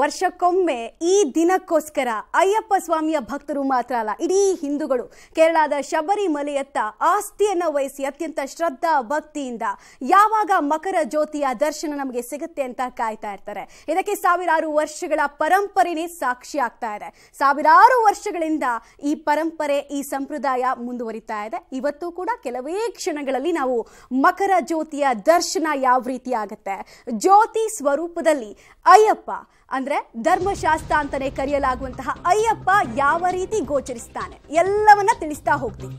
ವರ್ಷಕ್ಕೊಮ್ಮೆ ಈ ದಿನಕ್ಕೋಸ್ಕರ ಅಯ್ಯಪ್ಪ ಸ್ವಾಮಿಯ ಭಕ್ತರು ಮಾತ್ರ ಅಲ್ಲ, ಇಡೀ ಹಿಂದೂಗಳು. ಕೇರಳದ ಶಬರಿಮಲೆಯತ್ತ ಆಸ್ತಿಯನ್ನ ವಹಿಸಿ ಅತ್ಯಂತ ಶ್ರದ್ಧಾ ಭಕ್ತಿಯಿಂದ ಯಾವಾಗ ಮಕರ ಜ್ಯೋತಿಯ ದರ್ಶನ ನಮಗೆ ಸಿಗುತ್ತೆ ಅಂತ ಕಾಯ್ತಾ ಇರ್ತಾರೆ. ಇದಕ್ಕೆ ಸಾವಿರಾರು ವರ್ಷಗಳ ಪರಂಪರೆನೇ ಸಾಕ್ಷಿ ಆಗ್ತಾ ಇದೆ. ಸಾವಿರಾರು ವರ್ಷಗಳಿಂದ ಈ ಪರಂಪರೆ, ಈ ಸಂಪ್ರದಾಯ ಮುಂದುವರಿತಾ ಇದೆ. ಇವತ್ತು ಕೂಡ ಕೆಲವೇ ಕ್ಷಣಗಳಲ್ಲಿ ನಾವು ಮಕರ ಜ್ಯೋತಿಯ ದರ್ಶನ ಯಾವ ರೀತಿ ಆಗುತ್ತೆ? ಜ್ಯೋತಿ ಸ್ವರೂಪದಲ್ಲಿ ಅಯ್ಯಪ್ಪ ಅಂದ್ರೆ ಧರ್ಮಶಾಸ್ತ್ರ ಅಂತಾನೆ ಕರೆಯಲಾಗುವಂತಹ ಅಯ್ಯಪ್ಪ ಯಾವ ರೀತಿ ಗೋಚರಿಸ್ತಾನೆ? ಎಲ್ಲವನ್ನ ತಿಳಿಸ್ತಾ ಹೋಗ್ತೀವಿ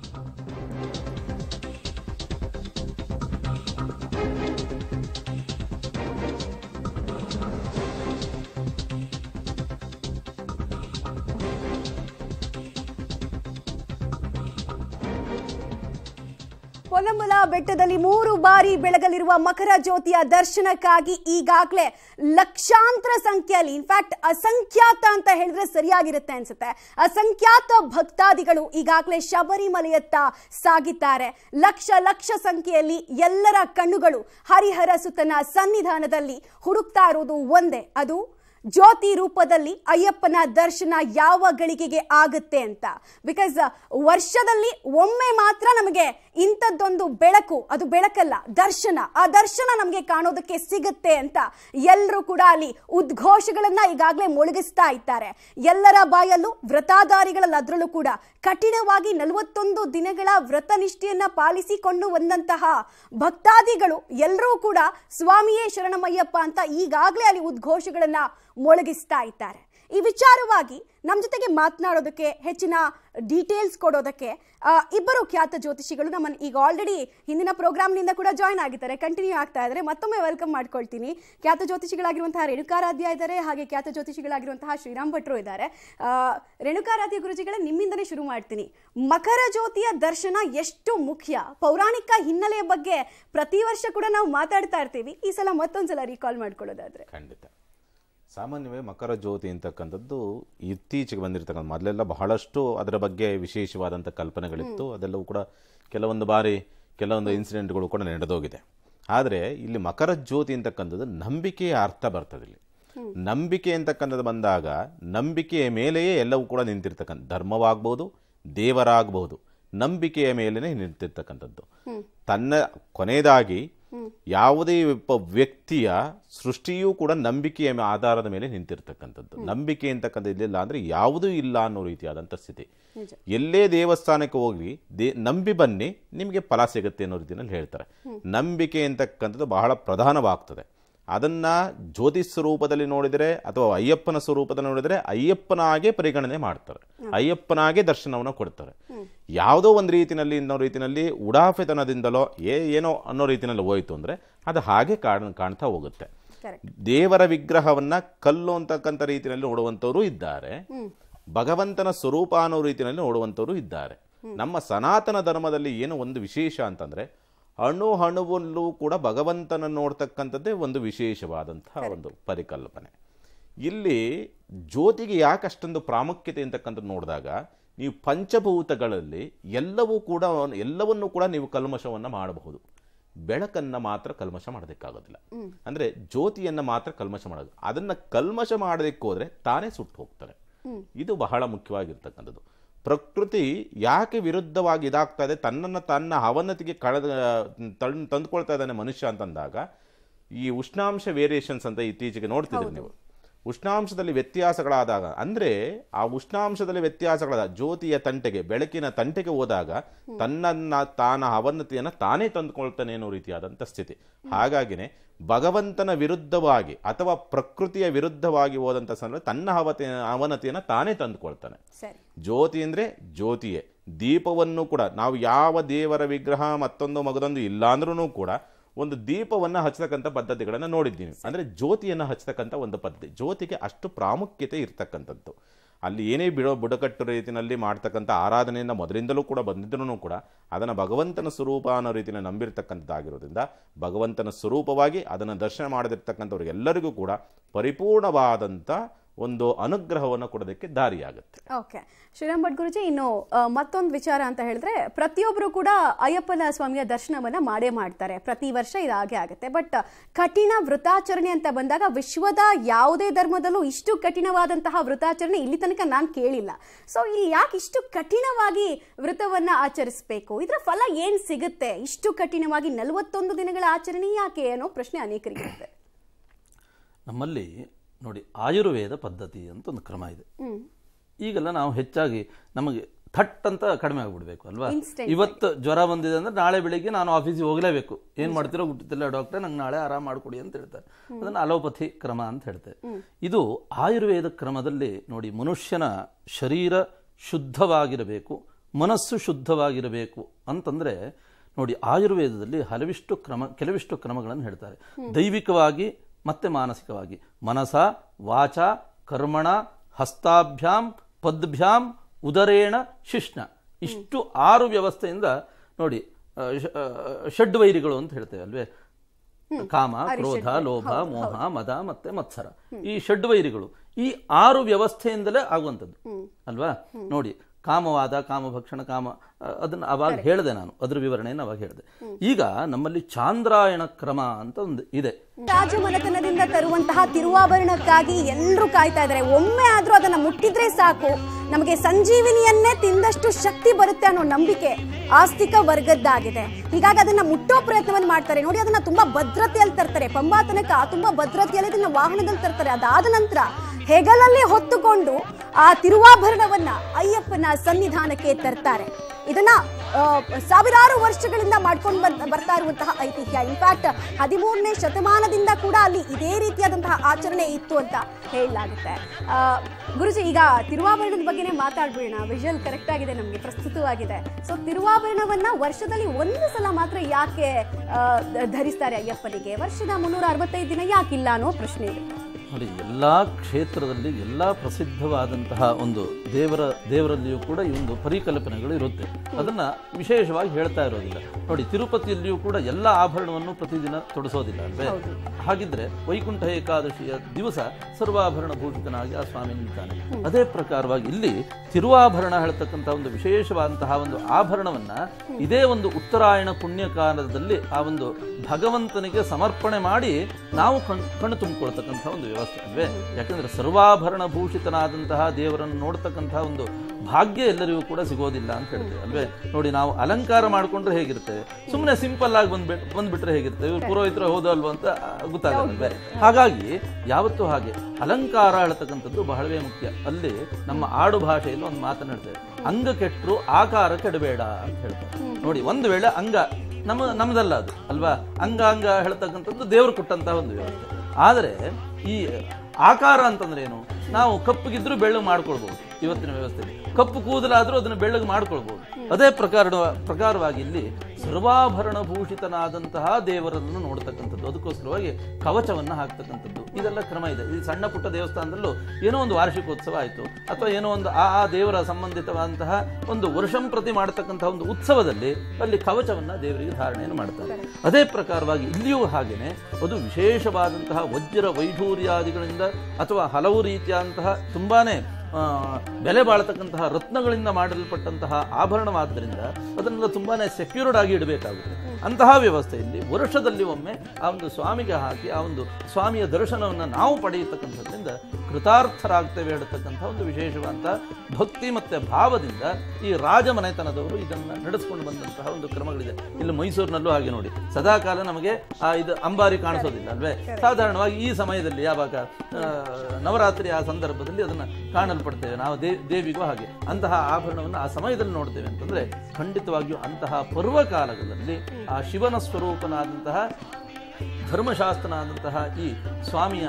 ಪೊನ್ನಂಬಲ ಬೆಟ್ಟದಲ್ಲಿ ಮೂರು ಬಾರಿ ಬೆಳಗಲಿರುವ ಮಕರ ಜ್ಯೋತಿಯ ದರ್ಶನಕ್ಕಾಗಿ ಈಗಾಗಲೇ ಲಕ್ಷಾಂತರ ಸಂಖ್ಯೆಯಲ್ಲಿ ಇನ್ಫ್ಯಾಕ್ಟ್ ಅಸಂಖ್ಯಾತ ಅಂತ ಹೇಳಿದ್ರೆ ಸರಿಯಾಗಿರುತ್ತೆ ಅನ್ಸುತ್ತೆ. ಅಸಂಖ್ಯಾತ ಭಕ್ತಾದಿಗಳು ಈಗಾಗಲೇ ಶಬರಿಮಲೆಯತ್ತ ಸಾಗಿದ್ದಾರೆ. ಲಕ್ಷ ಲಕ್ಷ ಸಂಖ್ಯೆಯಲ್ಲಿ ಎಲ್ಲರ ಕಣ್ಣುಗಳು ಹರಿಹರ ಸುತನ ಸನ್ನಿಧಾನದಲ್ಲಿ ಹುಡುಕ್ತಾ ಇರೋದು ಒಂದೇ. ಅದು ಜ್ಯೋತಿ ರೂಪದಲ್ಲಿ ಅಯ್ಯಪ್ಪನ ದರ್ಶನ ಯಾವ ಗಳಿಗೆಗೆ ಆಗುತ್ತೆ ಅಂತ. ಬಿಕಾಸ್ ವರ್ಷದಲ್ಲಿ ಒಮ್ಮೆ ಮಾತ್ರ ನಮಗೆ ಇಂಥದ್ದೊಂದು ಬೆಳಕು, ಅದು ಬೆಳಕಲ್ಲ, ದರ್ಶನ. ಆ ದರ್ಶನ ನಮಗೆ ಕಾಣೋದಕ್ಕೆ ಸಿಗುತ್ತೆ ಅಂತ ಎಲ್ಲರೂ ಕೂಡ ಅಲ್ಲಿ ಉದ್ಘೋಷಗಳನ್ನ ಈಗಾಗಲೇ ಮುಳುಗಿಸ್ತಾ ಇದ್ದಾರೆ. ಎಲ್ಲರ ಬಾಯಲ್ಲೂ ವ್ರತಾಧಾರಿಗಳಲ್ಲಿ ಅದರಲ್ಲೂ ಕೂಡ ಕಠಿಣವಾಗಿ ನಲವತ್ತೊಂದು ದಿನಗಳ ವ್ರತ ನಿಷ್ಠೆಯನ್ನ ಪಾಲಿಸಿಕೊಂಡು ಬಂದಂತಹ ಭಕ್ತಾದಿಗಳು ಎಲ್ಲರೂ ಕೂಡ ಸ್ವಾಮಿಯೇ ಶರಣಮಯ್ಯಪ್ಪ ಅಂತ ಈಗಾಗಲೇ ಅಲ್ಲಿ ಉದ್ಘೋಷಗಳನ್ನ ಮೊಳಗಿಸ್ತಾ ಇದ್ದಾರೆ. ಈ ವಿಚಾರವಾಗಿ ನಮ್ಮ ಜೊತೆಗೆ ಮಾತನಾಡೋದಕ್ಕೆ ಹೆಚ್ಚಿನ ಡೀಟೇಲ್ಸ್ ಕೊಡೋದಕ್ಕೆ ಇಬ್ಬರು ಖ್ಯಾತ ಜ್ಯೋತಿಷಿಗಳು ನಮ್ಮನ್ನು ಈಗ ಆಲ್ರೆಡಿ ಹಿಂದಿನ ಪ್ರೋಗ್ರಾಮ್ನಿಂದ ಕೂಡ ಜಾಯ್ನ್ ಆಗಿದ್ದಾರೆ. ಕಂಟಿನ್ಯೂ ಆಗ್ತಾ ಇದ್ದಾರೆ. ಮತ್ತೊಮ್ಮೆ ವೆಲ್ಕಮ್ ಮಾಡ್ಕೊಳ್ತೀನಿ. ಖ್ಯಾತ ಜ್ಯೋತಿಷಿಗಳಾಗಿರುವಂತಹ ರೇಣುಕಾರಾಧ್ಯ ಇದ್ದಾರೆ, ಹಾಗೆ ಖ್ಯಾತ ಜ್ಯೋತಿಷಿಗಳಾಗಿರುವಂತಹ ಶ್ರೀರಾಮ್ ಭಟ್ರು ಇದ್ದಾರೆ. ರೇಣುಕಾರಾಧ್ಯ ಗುರುಜಿಗಳೇ, ನಿಮ್ಮಿಂದಲೇ ಶುರು ಮಾಡ್ತೀನಿ. ಮಕರ ಜ್ಯೋತಿಯ ದರ್ಶನ ಎಷ್ಟು ಮುಖ್ಯ? ಪೌರಾಣಿಕ ಹಿನ್ನೆಲೆಯ ಬಗ್ಗೆ ಪ್ರತಿ ವರ್ಷ ಕೂಡ ನಾವು ಮಾತಾಡ್ತಾ ಇರ್ತೀವಿ. ಈ ಸಲ ಮತ್ತೊಂದ್ಸಲ ರೀಕಾಲ್ ಮಾಡ್ಕೊಳ್ಳೋದಾದ್ರೆ. ಖಂಡಿತ. ಸಾಮಾನ್ಯವೇ ಮಕರ ಜ್ಯೋತಿ ಅಂತಕ್ಕಂಥದ್ದು ಇತ್ತೀಚೆಗೆ ಬಂದಿರತಕ್ಕಂಥ ಮೊದಲೆಲ್ಲ ಬಹಳಷ್ಟು ಅದರ ಬಗ್ಗೆ ವಿಶೇಷವಾದಂಥ ಕಲ್ಪನೆಗಳಿತ್ತು. ಅದೆಲ್ಲವೂ ಕೂಡ ಕೆಲವೊಂದು ಬಾರಿ ಕೆಲವೊಂದು ಇನ್ಸಿಡೆಂಟ್ಗಳು ಕೂಡ ನಡೆದೋಗಿದೆ. ಆದರೆ ಇಲ್ಲಿ ಮಕರ ಜ್ಯೋತಿ ಅಂತಕ್ಕಂಥದ್ದು ನಂಬಿಕೆಯ ಅರ್ಥ ಬರ್ತದೆ ಇಲ್ಲಿ. ನಂಬಿಕೆ ಅಂತಕ್ಕಂಥದ್ದು ಬಂದಾಗ ನಂಬಿಕೆಯ ಮೇಲೆಯೇ ಎಲ್ಲವೂ ಕೂಡ ನಿಂತಿರ್ತಕ್ಕಂಥ ಧರ್ಮವಾಗ್ಬೋದು ದೇವರಾಗಬಹುದು ನಂಬಿಕೆಯ ಮೇಲೇ ನಿಂತಿರ್ತಕ್ಕಂಥದ್ದು. ತನ್ನ ಕೊನೆಯದಾಗಿ ಯಾವುದೇ ಒಬ್ಬ ವ್ಯಕ್ತಿಯ ಸೃಷ್ಟಿಯೂ ಕೂಡ ನಂಬಿಕೆಯ ಆಧಾರದ ಮೇಲೆ ನಿಂತಿರ್ತಕ್ಕಂಥದ್ದು. ನಂಬಿಕೆ ಅಂತಕ್ಕಂಥ ಇಲ್ಲ ಅಂದ್ರೆ ಯಾವುದೂ ಇಲ್ಲ ಅನ್ನೋ ರೀತಿಯಾದಂಥ ಸ್ಥಿತಿ. ಎಲ್ಲೇ ದೇವಸ್ಥಾನಕ್ಕೆ ಹೋಗಿ ದೇ ನಂಬಿ ಬನ್ನಿ ನಿಮಗೆ ಫಲ ಸಿಗುತ್ತೆ ಅನ್ನೋ ರೀತಿಯಲ್ಲಿ ಹೇಳ್ತಾರೆ. ನಂಬಿಕೆ ಅಂತಕ್ಕಂಥದ್ದು ಬಹಳ ಪ್ರಧಾನವಾಗ್ತದೆ. ಅದನ್ನ ಜ್ಯೋತಿ ಸ್ವರೂಪದಲ್ಲಿ ನೋಡಿದರೆ ಅಥವಾ ಅಯ್ಯಪ್ಪನ ಸ್ವರೂಪದಲ್ಲಿ ನೋಡಿದರೆ ಅಯ್ಯಪ್ಪನಾಗೆ ಪರಿಗಣನೆ ಮಾಡ್ತಾರೆ. ಅಯ್ಯಪ್ಪನಾಗೆ ದರ್ಶನವನ್ನು ಕೊಡ್ತಾರೆ. ಯಾವುದೋ ಒಂದು ರೀತಿಯಲ್ಲಿ ಇನ್ನೋ ರೀತಿಯಲ್ಲಿ ಉಡಾಫೆತನದಿಂದಲೋ ಏ ಏನೋ ಅನ್ನೋ ರೀತಿಯಲ್ಲಿ ಹೋಯ್ತು ಅಂದರೆ ಅದು ಹಾಗೆ ಕಾಣ್ ಕಾಣ್ತಾ ಹೋಗುತ್ತೆ. ದೇವರ ವಿಗ್ರಹವನ್ನ ಕಲ್ಲು ಅಂತಕ್ಕಂಥ ರೀತಿಯಲ್ಲಿ ನೋಡುವಂಥವರು ಇದ್ದಾರೆ. ಭಗವಂತನ ಸ್ವರೂಪ ಅನ್ನೋ ರೀತಿಯಲ್ಲಿ ನೋಡುವಂಥವರು ಇದ್ದಾರೆ. ನಮ್ಮ ಸನಾತನ ಧರ್ಮದಲ್ಲಿ ಏನು ಒಂದು ವಿಶೇಷ ಅಂತಂದ್ರೆ ಅಣು ಹಣುವಲ್ಲೂ ಕೂಡ ಭಗವಂತನ ನೋಡ್ತಕ್ಕಂಥದ್ದೇ ಒಂದು ವಿಶೇಷವಾದಂತಹ ಒಂದು ಪರಿಕಲ್ಪನೆ. ಇಲ್ಲಿ ಜ್ಯೋತಿಗೆ ಯಾಕೆ ಅಷ್ಟೊಂದು ಪ್ರಾಮುಖ್ಯತೆ ಅಂತಕ್ಕಂಥದ್ದು ನೋಡಿದಾಗ ನೀವು ಪಂಚಭೂತಗಳಲ್ಲಿ ಎಲ್ಲವೂ ಕೂಡ ಎಲ್ಲವನ್ನೂ ಕೂಡ ನೀವು ಕಲ್ಮಶವನ್ನು ಮಾಡಬಹುದು. ಬೆಳಕನ್ನು ಮಾತ್ರ ಕಲ್ಮಶ ಮಾಡೋದಕ್ಕಾಗೋದಿಲ್ಲ ಅಂದರೆ ಜ್ಯೋತಿಯನ್ನು ಮಾತ್ರ ಕಲ್ಮಶ ಮಾಡೋದು. ಅದನ್ನು ಕಲ್ಮಶ ಮಾಡೋದಕ್ಕೆ ಹೋದರೆ ತಾನೇ ಸುಟ್ಟು ಹೋಗ್ತಾರೆ. ಇದು ಬಹಳ ಮುಖ್ಯವಾಗಿರ್ತಕ್ಕಂಥದ್ದು. ಪ್ರಕೃತಿ ಯಾಕೆ ವಿರುದ್ಧವಾಗಿ ಇದಾಗ್ತಾ ಇದೆ ತನ್ನನ್ನು ತನ್ನ ಅವನತಿಗೆ ಕಳೆದ ತಂದುಕೊಳ್ತಾ ಇದ್ದಾನೆ ಮನುಷ್ಯ ಅಂತಂದಾಗ ಈ ಉಷ್ಣಾಂಶ ವೇರಿಯೇಷನ್ಸ್ ಅಂತ ಇತ್ತೀಚೆಗೆ ನೋಡ್ತಿದ್ದೀರಿ ನೀವು. ಉಷ್ಣಾಂಶದಲ್ಲಿ ವ್ಯತ್ಯಾಸಗಳಾದಾಗ ಅಂದ್ರೆ ಆ ಉಷ್ಣಾಂಶದಲ್ಲಿ ವ್ಯತ್ಯಾಸಗಳಾದ ಜ್ಯೋತಿಯ ತಂಟೆಗೆ ಬೆಳಕಿನ ತಂಟೆಗೆ ಹೋದಾಗ ತನ್ನನ್ನ ತಾನ ಅವನತಿಯನ್ನ ತಾನೇ ತಂದುಕೊಳ್ತಾನೆ ಅನ್ನೋ ರೀತಿಯಾದಂಥ ಸ್ಥಿತಿ. ಹಾಗಾಗಿನೇ ಭಗವಂತನ ವಿರುದ್ಧವಾಗಿ ಅಥವಾ ಪ್ರಕೃತಿಯ ವಿರುದ್ಧವಾಗಿ ಹೋದಂಥ ಸಂದರ್ಭ ತನ್ನ ಅವತಿ ಅವನತಿಯನ್ನು ತಾನೇ ತಂದುಕೊಳ್ತಾನೆ. ಜ್ಯೋತಿ ಅಂದ್ರೆ ಜ್ಯೋತಿಯೇ. ದೀಪವನ್ನು ಕೂಡ ನಾವು ಯಾವ ದೇವರ ವಿಗ್ರಹ ಮತ್ತೊಂದು ಮಗದೊಂದು ಇಲ್ಲ ಅಂದ್ರೂ ಕೂಡ ಒಂದು ದೀಪವನ್ನು ಹಚ್ಚತಕ್ಕಂಥ ಪದ್ಧತಿಗಳನ್ನು ನೋಡಿದ್ದೀನಿ ಅಂದರೆ ಜ್ಯೋತಿಯನ್ನು ಹಚ್ಚತಕ್ಕಂಥ ಒಂದು ಪದ್ಧತಿ. ಜ್ಯೋತಿಗೆ ಅಷ್ಟು ಪ್ರಾಮುಖ್ಯತೆ ಇರ್ತಕ್ಕಂಥದ್ದು. ಅಲ್ಲಿ ಏನೇ ಬಿಡೋ ಬುಡಕಟ್ಟು ರೀತಿಯಲ್ಲಿ ಮಾಡ್ತಕ್ಕಂಥ ಆರಾಧನೆಯಿಂದ ಮೊದಲಿಂದಲೂ ಕೂಡ ಬಂದಿದ್ರೂ ಕೂಡ ಅದನ್ನು ಭಗವಂತನ ಸ್ವರೂಪ ಅನ್ನೋ ರೀತಿಯಲ್ಲಿ ನಂಬಿರ್ತಕ್ಕಂಥದ್ದಾಗಿರೋದ್ರಿಂದ ಭಗವಂತನ ಸ್ವರೂಪವಾಗಿ ಅದನ್ನು ದರ್ಶನ ಮಾಡದಿರ್ತಕ್ಕಂಥವ್ರಿಗೆಲ್ಲರಿಗೂ ಕೂಡ ಪರಿಪೂರ್ಣವಾದಂಥ ಒಂದು ಅನುಗ್ರಹವನ್ನು ಕೊಡೋದಕ್ಕೆ ದಾರಿಯಾಗುತ್ತೆ. ಓಕೆ ಶ್ರೀರಾಮ್ ಭಟ್ ಗುರುಜಿ ಇನ್ನು ಮತ್ತೊಂದು ವಿಚಾರ ಅಂತ ಹೇಳಿದ್ರೆ ಪ್ರತಿಯೊಬ್ಬರು ಕೂಡ ಅಯ್ಯಪ್ಪನ ಸ್ವಾಮಿಯ ದರ್ಶನವನ್ನು ಮಾಡೇ ಮಾಡ್ತಾರೆ. ಪ್ರತಿ ವರ್ಷ ಇದಾಗೆ ಆಗುತ್ತೆ. ಬಟ್ ಕಠಿಣ ವೃತಾಚರಣೆ ಅಂತ ಬಂದಾಗ ವಿಶ್ವದ ಯಾವುದೇ ಧರ್ಮದಲ್ಲೂ ಇಷ್ಟು ಕಠಿಣವಾದಂತಹ ವೃತಾಚರಣೆ ಇಲ್ಲಿ ತನಕ ನಾನು ಕೇಳಿಲ್ಲ. ಸೊ ಇಲ್ಲಿ ಯಾಕೆ ಇಷ್ಟು ಕಠಿಣವಾಗಿ ವ್ರತವನ್ನು ಆಚರಿಸಬೇಕು? ಇದರ ಫಲ ಏನು ಸಿಗುತ್ತೆ? ಇಷ್ಟು ಕಠಿಣವಾಗಿ ನಲವತ್ತೊಂದು ದಿನಗಳ ಆಚರಣೆ ಯಾಕೆ ಅನ್ನೋ ಪ್ರಶ್ನೆ ಅನೇಕರಿಗಿರುತ್ತೆ ನಮ್ಮಲ್ಲಿ ನೋಡಿ ಆಯುರ್ವೇದ ಪದ್ಧತಿ ಅಂತ ಒಂದು ಕ್ರಮ ಇದೆ. ಈಗೆಲ್ಲ ನಾವು ಹೆಚ್ಚಾಗಿ ನಮಗೆ ಥಟ್ ಅಂತ ಕಡಿಮೆ ಆಗ್ಬಿಡ್ಬೇಕು ಅಲ್ವಾ? ಇವತ್ತು ಜ್ವರ ಬಂದಿದೆ ಅಂದ್ರೆ ನಾಳೆ ಬೆಳಿಗ್ಗೆ ನಾನು ಆಫೀಸಿಗೆ ಹೋಗಲೇಬೇಕು. ಏನ್ ಮಾಡ್ತಿರೋ ಗೊತ್ತಿಲ್ಲ ಡಾಕ್ಟ್ರೆ ನಂಗೆ ನಾಳೆ ಆರಾಮ್ ಮಾಡ್ಕೊಡಿ ಅಂತ ಹೇಳ್ತಾರೆ. ಅದನ್ನ ಅಲೋಪಥಿ ಕ್ರಮ ಅಂತ ಹೇಳ್ತಾರೆ ಇದು ಆಯುರ್ವೇದ ಕ್ರಮದಲ್ಲಿ ನೋಡಿ ಮನುಷ್ಯನ ಶರೀರ ಶುದ್ಧವಾಗಿರಬೇಕು ಮನಸ್ಸು ಶುದ್ಧವಾಗಿರಬೇಕು ಅಂತಂದ್ರೆ ನೋಡಿ ಆಯುರ್ವೇದದಲ್ಲಿ ಹಲವಿಷ್ಟು ಕ್ರಮ ಕೆಲವಿಷ್ಟು ಕ್ರಮಗಳನ್ನು ಹೇಳ್ತಾರೆ. ದೈವಿಕವಾಗಿ ಮತ್ತೆ ಮಾನಸಿಕವಾಗಿ. ಮನಸ ವಾಚ ಕರ್ಮಣ ಹಸ್ತಾಭ್ಯಾಂ ಪದ್ಭ್ಯಾಂ ಉದರೇಣ ಶಿಷ್ಣ. ಇಷ್ಟು ಆರು ವ್ಯವಸ್ಥೆಯಿಂದ ನೋಡಿ ಷಡ್ ವೈರಿಗಳು ಷಡ್ವೈರಿಗಳು ಅಂತ ಹೇಳ್ತೇವೆ ಅಲ್ವೇ? ಕಾಮ ಕ್ರೋಧ ಲೋಭ ಮೋಹ ಮದ ಮತ್ತೆ ಮತ್ಸರ. ಈ ಷಡ್ವೈರಿಗಳು ಈ ಆರು ವ್ಯವಸ್ಥೆಯಿಂದಲೇ ಆಗುವಂಥದ್ದು. ಅಲ್ವಾ? ನೋಡಿ ಕಾಮವಾದ ಕಾಮಭಕ್ಷಣ ಕಾಮ ಅದನ್ನು ಅವಾಗ ಹೇಳಿದೆ ನಾನು. ಅದ್ರ ವಿವರಣೆಯನ್ನು ಅವಾಗ ಹೇಳಿದೆ. ಈಗ ನಮ್ಮಲ್ಲಿ ಚಾಂದ್ರಾಯಣ ಕ್ರಮ ಅಂತ ಒಂದು ಇದೆ. ರಾಜಮನೆತನದಿಂದ ತರುವಂತಹ ತಿರುವಾಭರಣಕ್ಕಾಗಿ ಎಲ್ಲರೂ ಕಾಯ್ತಾ ಇದ್ದಾರೆ ಒಮ್ಮೆ ಆದ್ರೂ ಅದನ್ನ ಮುಟ್ಟಿದ್ರೆ ಸಾಕು. ನಮಗೆ ಸಂಜೀವಿನಿಯನ್ನೇ ತಿಂದಷ್ಟು ಶಕ್ತಿ ಬರುತ್ತೆ ಅನ್ನೋ ನಂಬಿಕೆ ಆಸ್ತಿಕ ವರ್ಗದ್ದಾಗಿದೆ. ಹೀಗಾಗಿ ಅದನ್ನ ಮುಟ್ಟೋ ಪ್ರಯತ್ನವನ್ನು ಮಾಡ್ತಾರೆ. ನೋಡಿ ಅದನ್ನ ತುಂಬಾ ಭದ್ರತೆಯಲ್ಲಿ ತರ್ತಾರೆ. ಪಂಬಾತನಕ ತುಂಬಾ ಭದ್ರತೆಯಲ್ಲಿ ಅದನ್ನ ವಾಹನದಲ್ಲಿ ತರ್ತಾರೆ. ಅದಾದ ನಂತರ ಹೆಗಲಲ್ಲಿ ಹೊತ್ತುಕೊಂಡು ಆ ತಿರುವಾಭರಣವನ್ನ ಅಯ್ಯಪ್ಪನ ಸನ್ನಿಧಾನಕ್ಕೆ ತರ್ತಾರೆ. ಇದನ್ನ ಸಾವಿರಾರು ವರ್ಷಗಳಿಂದ ಮಾಡ್ಕೊಂಡು ಬರ್ತಾ ಇರುವಂತಹ ಐತಿಹ್ಯ. ಇನ್ಫ್ಯಾಕ್ಟ್ ಹದಿಮೂರನೇ ಶತಮಾನದಿಂದ ಕೂಡ ಅಲ್ಲಿ ಇದೇ ರೀತಿಯಾದಂತಹ ಆಚರಣೆ ಇತ್ತು ಅಂತ ಹೇಳಲಾಗುತ್ತೆ. ಗುರುಜಿ, ಈಗ ತಿರುವಾಭರಣದ ಬಗ್ಗೆನೇ ಮಾತಾಡ್ಬಿಡೋಣ. ವಿಜುವಲ್ ಕರೆಕ್ಟ್ ಆಗಿದೆ ನಮಗೆ, ಪ್ರಸ್ತುತವಾಗಿದೆ. ಸೊ ತಿರುವಾಭರಣವನ್ನ ವರ್ಷದಲ್ಲಿ ಒಂದು ಸಲ ಮಾತ್ರ ಯಾಕೆ ಧರಿಸ್ತಾರೆ ಅಯ್ಯಪ್ಪನಿಗೆ? ವರ್ಷದ ಮುನ್ನೂರ ಅರವತ್ತೈದು ದಿನ ಯಾಕಿಲ್ಲ ಅನ್ನೋ ಪ್ರಶ್ನೆ ಇದೆ. ನೋಡಿ ಎಲ್ಲ ಕ್ಷೇತ್ರದಲ್ಲಿ ಎಲ್ಲ ಪ್ರಸಿದ್ಧವಾದಂತಹ ಒಂದು ದೇವರ ದೇವರಲ್ಲಿಯೂ ಕೂಡ ಈ ಒಂದು ಪರಿಕಲ್ಪನೆಗಳು ಇರುತ್ತೆ. ಅದನ್ನ ವಿಶೇಷವಾಗಿ ಹೇಳ್ತಾ ಇರೋದಿಲ್ಲ. ನೋಡಿ ತಿರುಪತಿಯಲ್ಲಿಯೂ ಕೂಡ ಎಲ್ಲ ಆಭರಣವನ್ನು ಪ್ರತಿದಿನ ತೊಡಸೋದಿಲ್ಲ ಅಲ್ವೇ? ಹಾಗಿದ್ರೆ ವೈಕುಂಠ ಏಕಾದಶಿಯ ದಿವಸ ಸರ್ವಾಭರಣ ಭೂಷಿತನಾಗಿ ಆ ಸ್ವಾಮಿ ನಿಂತಾನೆ. ಅದೇ ಪ್ರಕಾರವಾಗಿ ಇಲ್ಲಿ ತಿರುವಾಭರಣ ಹೇಳ್ತಕ್ಕಂಥ ಒಂದು ವಿಶೇಷವಾದಂತಹ ಒಂದು ಆಭರಣವನ್ನ ಇದೇ ಒಂದು ಉತ್ತರಾಯಣ ಪುಣ್ಯಕಾಲದಲ್ಲಿ ಆ ಒಂದು ಭಗವಂತನಿಗೆ ಸಮರ್ಪಣೆ ಮಾಡಿ ನಾವು ಕಣ್ ಕಣ್ಣು ತುಂಬಿಕೊಳ್ತಕ್ಕಂಥ ಒಂದು ವ್ಯವಸ್ಥೆ ಅಲ್ವೇ? ಯಾಕಂದ್ರೆ ಸರ್ವಾಭರಣ ಭೂಷಿತನಾದಂತಹ ದೇವರನ್ನು ನೋಡ್ತಕ್ಕಂತಹ ಒಂದು ಭಾಗ್ಯ ಎಲ್ಲರಿಗೂ ಕೂಡ ಸಿಗೋದಿಲ್ಲ ಅಂತ ಹೇಳ್ತೇವೆ. ಅಲ್ವೇ ನೋಡಿ ನಾವು ಅಲಂಕಾರ ಮಾಡಿಕೊಂಡ್ರೆ ಹೇಗಿರ್ತೇವೆ ಸುಮ್ಮನೆ ಸಿಂಪಲ್ ಆಗಿ ಬಂದ್ಬಿಟ್ಟು ಬಂದ್ಬಿಟ್ರೆ ಹೇಗಿರ್ತೇವೆ ಪುರೋಹಿತರು ಹೋದಲ್ವ ಅಂತ ಗೊತ್ತಾಗಲ್ವೇ ಹಾಗಾಗಿ ಯಾವತ್ತೂ ಹಾಗೆ ಅಲಂಕಾರ ಹೇಳ್ತಕ್ಕಂಥದ್ದು ಬಹಳವೇ ಮುಖ್ಯ. ಅಲ್ಲಿ ನಮ್ಮ ಆಡು ಭಾಷೆಯಲ್ಲಿ ಒಂದು ಮಾತನಾಡ್ತೇವೆ ಅಂಗ ಕೆಟ್ಟರು ಆಕಾರ ಕೆಡಬೇಡ ಅಂತ ಹೇಳ್ತಾರೆ. ನೋಡಿ ಒಂದು ವೇಳೆ ಅಂಗ, ನಮ್ಮ, ನಮ್ದಲ್ಲ ಅದು, ಅಲ್ವಾ? ಅಂಗ ಅಂಗ ಹೇಳ್ತಕ್ಕಂಥದ್ದು ದೇವರು ಕೊಟ್ಟಂತಹ ಒಂದು ವ್ಯವಸ್ಥೆ. ಆದರೆ ಈ ಆಕಾರ ಅಂತಂದ್ರೆ ಏನು? ನಾವು ಕಪ್ಪಗಿದ್ರೂ ಬೆಳ್ಳು ಮಾಡ್ಕೊಳ್ಬಹುದು ಇವತ್ತಿನ ವ್ಯವಸ್ಥೆ. ಕಪ್ಪು ಕೂದಲಾದರೂ ಅದನ್ನು ಬೆಳ್ಳಗೆ ಮಾಡ್ಕೊಳ್ಬಹುದು ಅದೇ ಪ್ರಕಾರ ಪ್ರಕಾರವಾಗಿ ಇಲ್ಲಿ ಸರ್ವಾಭರಣ ಭೂಷಿತನಾದಂತಹ ದೇವರನ್ನು ನೋಡ್ತಕ್ಕಂಥದ್ದು. ಅದಕ್ಕೋಸ್ಕರವಾಗಿ ಕವಚವನ್ನು ಹಾಕ್ತಕ್ಕಂಥದ್ದು. ಇದೆಲ್ಲ ಕ್ರಮ ಇದೆ. ಈ ಸಣ್ಣ ಪುಟ್ಟ ದೇವಸ್ಥಾನದಲ್ಲೂ ಏನೋ ಒಂದು ವಾರ್ಷಿಕೋತ್ಸವ ಆಯಿತು. ಅಥವಾ ಏನೋ ಒಂದು ಆ ಆ ದೇವರ ಸಂಬಂಧಿತವಾದಂತಹ ಒಂದು ವರ್ಷಂ ಪ್ರತಿ ಮಾಡತಕ್ಕಂತಹ ಒಂದು ಉತ್ಸವದಲ್ಲಿ ಅಲ್ಲಿ ಕವಚವನ್ನು ದೇವರಿಗೆ ಧಾರಣೆಯನ್ನು ಮಾಡ್ತಾರೆ. ಅದೇ ಪ್ರಕಾರವಾಗಿ ಇಲ್ಲಿಯೂ ಹಾಗೆಯೇ ಅದು ವಿಶೇಷವಾದಂತಹ ವಜ್ರ ವೈಢೂರ್ಯಾದಿಗಳಿಂದ ಅಥವಾ ಹಲವು ರೀತಿಯಾದಂತಹ ತುಂಬಾನೇ ಆ, ಬೆಲೆ ಬಾಳತಕ್ಕಂತಹ ರತ್ನಗಳಿಂದ ಮಾಡಲ್ಪಟ್ಟಂತಹ ಆಭರಣವಾದ್ದರಿಂದ ಅದನ್ನೆಲ್ಲ ತುಂಬಾ ಸೆಕ್ಯೂರ್ಡ್ ಆಗಿ ಇಡಬೇಕಾಗುತ್ತೆ. ಅಂತಹ ವ್ಯವಸ್ಥೆಯಲ್ಲಿ ವರ್ಷದಲ್ಲಿ ಒಮ್ಮೆ ಆ ಒಂದು ಸ್ವಾಮಿಗೆ ಹಾಕಿ ಆ ಒಂದು ಸ್ವಾಮಿಯ ದರ್ಶನವನ್ನು ನಾವು ಪಡೆಯತಕ್ಕಂಥದ್ರಿಂದ ಕೃತಾರ್ಥರಾಗ್ತೇವೆ ಹೇಳ್ತಕ್ಕಂಥ ಒಂದು ವಿಶೇಷವಾದ ಭಕ್ತಿ ಮತ್ತು ಭಾವದಿಂದ ಈ ರಾಜಮನೆತನದವರು ಇದನ್ನು ನಡೆಸ್ಕೊಂಡು ಬಂದಂತಹ ಒಂದು ಕ್ರಮಗಳಿದೆ. ಇಲ್ಲಿ ಮೈಸೂರಿನಲ್ಲೂ ಹಾಗೆ ನೋಡಿ. ಸದಾಕಾಲ ನಮಗೆ ಆ ಇದು ಅಂಬಾರಿ ಕಾಣಿಸೋದಿಲ್ಲ ಅಲ್ವೇ? ಸಾಧಾರಣವಾಗಿ ಈ ಸಮಯದಲ್ಲಿ ಯಾವಾಗ ನವರಾತ್ರಿ ಆ ಸಂದರ್ಭದಲ್ಲಿ ಅದನ್ನ ಕಾಣಲ್ಪಡ್ತೇವೆ. ನಾವು ದೇ ದೇವಿಗೂ ಹಾಗೆ. ಅಂತಹ ಆಭರಣವನ್ನು ಆ ಸಮಯದಲ್ಲಿ ನೋಡ್ತೇವೆ ಅಂತಂದ್ರೆ ಖಂಡಿತವಾಗಿಯೂ ಅಂತಹ ಪರ್ವಕಾಲಗಳಲ್ಲಿ ಆ ಶಿವನ ಸ್ವರೂಪನಾದಂತಹ ಧರ್ಮಶಾಸ್ತ್ರನಾದಂತಹ ಈ ಸ್ವಾಮಿಯ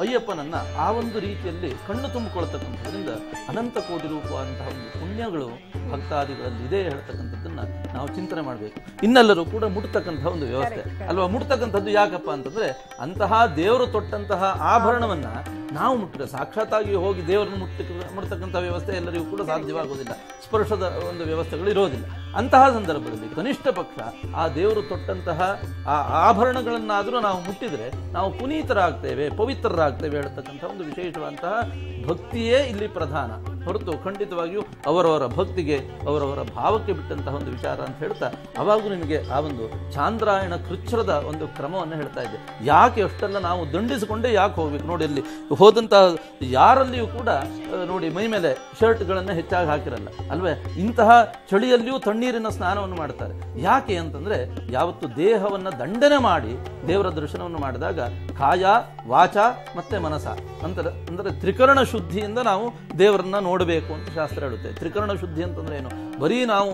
ಅಯ್ಯಪ್ಪನನ್ನು ಆ ಒಂದು ರೀತಿಯಲ್ಲಿ ಕಣ್ಣು ತುಂಬಿಕೊಳ್ತಕ್ಕಂಥದ್ರಿಂದ ಅನಂತ ಕೋಟಿ ರೂಪವಾದಂತಹ ಒಂದು ಪುಣ್ಯಗಳು ಭಕ್ತಾದಿಗಳಲ್ಲಿ ಇದೆ ಹೇಳ್ತಕ್ಕಂಥದ್ದನ್ನು ನಾವು ಚಿಂತನೆ ಮಾಡಬೇಕು. ಇನ್ನೆಲ್ಲರೂ ಕೂಡ ಮುಟ್ತಕ್ಕಂತಹ ಒಂದು ವ್ಯವಸ್ಥೆ. ಅಲ್ವಾ? ಮುಟ್ತಕ್ಕಂಥದ್ದು ಯಾಕಪ್ಪ ಅಂತಂದರೆ ಅಂತಹ ದೇವರು ತೊಟ್ಟಂತಹ ಆಭರಣವನ್ನು ನಾವು ಮುಟ್ಟಿದ್ರೆ ಸಾಕ್ಷಾತ್ತಾಗಿ ಹೋಗಿ ದೇವರನ್ನು ಮುಟ್ಟ ಮುಟ್ತಕ್ಕಂಥ ವ್ಯವಸ್ಥೆ ಎಲ್ಲರಿಗೂ ಕೂಡ ಸಾಧ್ಯವಾಗುವುದಿಲ್ಲ ಸ್ಪರ್ಶದ ಒಂದು ವ್ಯವಸ್ಥೆಗಳು ಇರೋದಿಲ್ಲ. ಅಂತಹ ಸಂದರ್ಭದಲ್ಲಿ ಕನಿಷ್ಠ ಪಕ್ಷ ಆ ದೇವರು ತೊಟ್ಟಂತಹ ಆ ಆಭರಣಗಳನ್ನಾದರೂ ನಾವು ಮುಟ್ಟಿದರೆ ನಾವು ಪುನೀತರಾಗ್ತೇವೆ, ಪವಿತ್ರರಾಗ್ತೇವೆ ಹೇಳ್ತಕ್ಕಂಥ ಒಂದು ವಿಶೇಷವಾದಂತಹ ಭಕ್ತಿಯೇ ಇಲ್ಲಿ ಪ್ರಧಾನ. ಹೊರತು ಖಂಡಿತವಾಗಿಯೂ ಅವರವರ ಭಕ್ತಿಗೆ, ಅವರವರ ಭಾವಕ್ಕೆ ಬಿಟ್ಟಂತಹ ಒಂದು ವಿಚಾರ ಅಂತ ಹೇಳ್ತಾ ಅವಾಗೂ ನಿಮಗೆ ಆ ಒಂದು ಚಾಂದ್ರಾಯಣ ಕೃಚ್ಛ್ರದ ಒಂದು ಕ್ರಮವನ್ನು ಹೇಳ್ತಾ ಇದ್ದೆ. ಯಾಕೆ ಅಷ್ಟೆಲ್ಲ ನಾವು ದಂಡಿಸಿಕೊಂಡೇ ಯಾಕೆ ಹೋಗ್ಬೇಕು ನೋಡಿ ಅಲ್ಲಿ. ಹೋದಂತಹ ಯಾರಲ್ಲಿಯೂ ಕೂಡ ನೋಡಿ ಮೈ ಮೇಲೆ ಶರ್ಟ್ಗಳನ್ನು ಹೆಚ್ಚಾಗಿ ಹಾಕಿರಲ್ಲ. ಅಲ್ವೇ? ಇಂತಹ ಚಳಿಯಲ್ಲಿಯೂ ತಣ್ಣೀರಿನ ಸ್ನಾನವನ್ನು ಮಾಡ್ತಾರೆ. ಯಾಕೆ ಅಂತಂದ್ರೆ ಯಾವತ್ತು ದೇಹವನ್ನ ದಂಡನೆ ಮಾಡಿ ದೇವರ ದರ್ಶನವನ್ನು ಮಾಡಿದಾಗ ಕಾಯ ವಾಚ ಮತ್ತೆ ಮನಸ ಅಂತರ ಅಂದರೆ ತ್ರಿಕರಣ ಶುದ್ಧಿಯಿಂದ ನಾವು ದೇವರನ್ನ ನೋಡಬೇಕು ಅಂತ ಶಾಸ್ತ್ರ ಹೇಳುತ್ತೆ. ತ್ರಿಕರಣ ಶುದ್ಧಿ ಅಂತಂದ್ರೆ ಏನು? ಬರೀ ನಾವು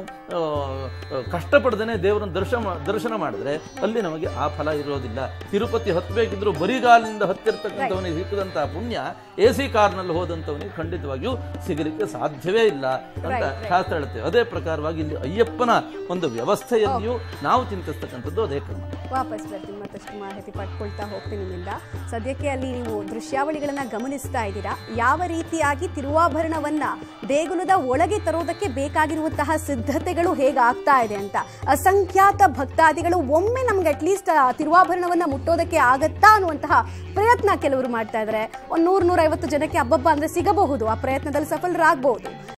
ಕಷ್ಟಪಡ್ದೇ ದೇವರನ್ನ ದರ್ಶನ ದರ್ಶನ ಮಾಡಿದ್ರೆ ಅಲ್ಲಿ ನಮಗೆ ಆ ಫಲ ಇರೋದಿಲ್ಲ. ತಿರುಪತಿ ಹತ್ತಬೇಕಿದ್ರು ಬರಿಗಾಲಿನಿಂದ ಹತ್ತಿರ್ತಕ್ಕಂಥವನಿಗೆ ಸಿಕ್ಕದಂತಹ ಪುಣ್ಯ ಎ ಸಿ ಕಾರ್ನಲ್ಲಿ ಹೋದಂಥವನಿಗೆ ಖಂಡಿತವಾಗಿಯೂ ಸಿಗಲಿಕ್ಕೆ ಸಾಧ್ಯವೇ ಇಲ್ಲ ಅಂತ ಶಾಸ್ತ್ರ ಹೇಳುತ್ತೆ. ಅದೇ ಪ್ರಕಾರವಾಗಿ ಇಲ್ಲಿ ಅಯ್ಯಪ್ಪನ ಒಂದು ವ್ಯವಸ್ಥೆಯಲ್ಲಿಯೂ ನಾವು ಚಿಂತಿಸ್ತಕ್ಕಂಥದ್ದು ಅದೇ ಕ್ರಮ. ವಾಪಸ್ ಬರ್ತೀನಿ ಮತ್ತಷ್ಟು ಮಾಹಿತಿ ಪಡ್ಕೊಳ್ತಾ ಹೋಗ್ತೀನಿ ನಿಮ್ಮಿಂದ. ಸದ್ಯಕ್ಕೆ ಅಲ್ಲಿ ನೀವು ದೃಶ್ಯಾವಳಿಗಳನ್ನ ಗಮನಿಸ್ತಾ ಇದ್ದೀರಾ. ಯಾವ ರೀತಿಯಾಗಿ ತಿರುವಾಭರಣವನ್ನ ದೇಗುಲದ ಒಳಗೆ ತರೋದಕ್ಕೆ ಬೇಕಾಗಿರುವಂತಹ ಸಿದ್ಧತೆಗಳು ಹೇಗಾಗ್ತಾ ಇದೆ ಅಂತ. ಅಸಂಖ್ಯಾತ ಭಕ್ತಾದಿಗಳು ಒಮ್ಮೆ ನಮ್ಗೆ ಅಟ್ಲೀಸ್ಟ್ ತಿರುವಾಭರಣವನ್ನ ಮುಟ್ಟೋದಕ್ಕೆ ಆಗತ್ತಾ ಅನ್ನುವಂತಹ ಪ್ರಯತ್ನ ಕೆಲವರು ಮಾಡ್ತಾ ಇದ್ದಾರೆ. ಒಂದ್ ನೂರ್ ನೂರೈವತ್ತು ಜನಕ್ಕೆ ಹಬ್ಬಬ್ಬ ಅಂದ್ರೆ ಸಿಗಬಹುದು. ಆ ಪ್ರಯತ್ನದಲ್ಲಿ ಸಫಲರಾಗಬಹುದು